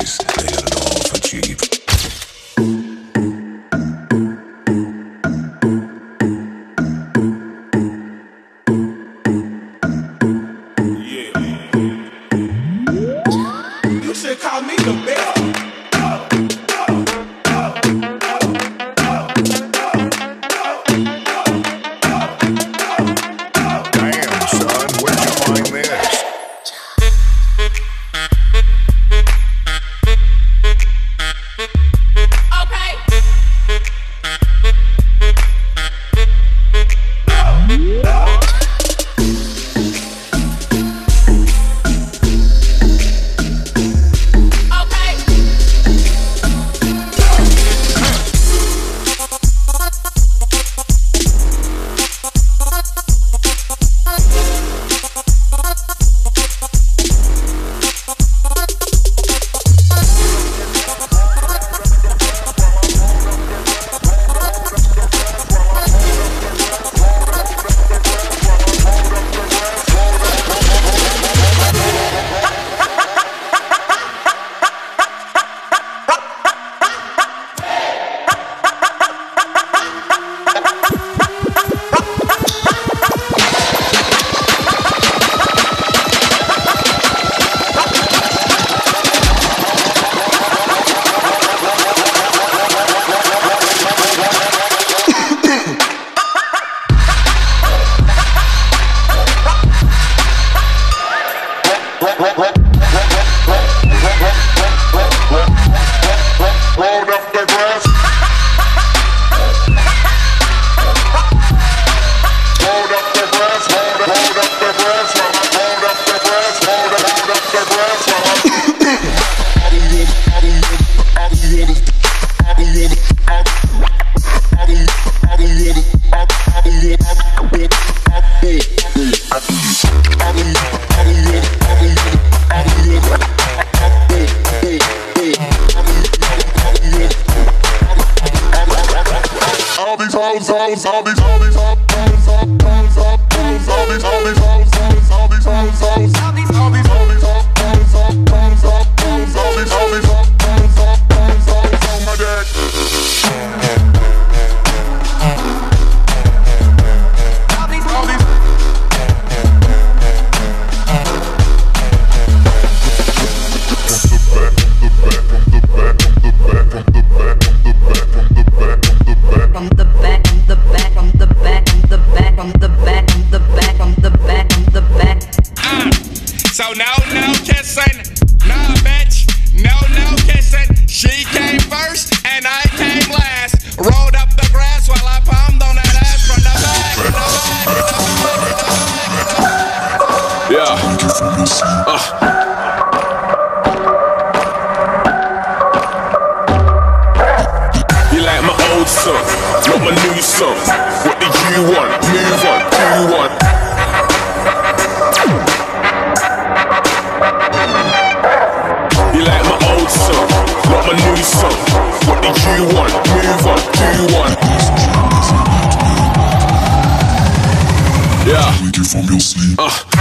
They had it all for cheap. All these hoes, hoes, all these, all these hoes, hoes, hoes, hoes, hoes, all these, all these hoes, hoes, all these hoes, hoes, all these, all these, all these hoes, hoes, hoes, hoes, hoes, all these, all these hoes, hoes, No, no kissing, no bitch, no, no kissing. She came first and I came last. Rolled up the grass while I palmed on that ass from the back. From. Yeah. Uh. You like my old song, not my new song. What did you want? Move on, do you What did you want? Move on, do you want? Yeah. Uh,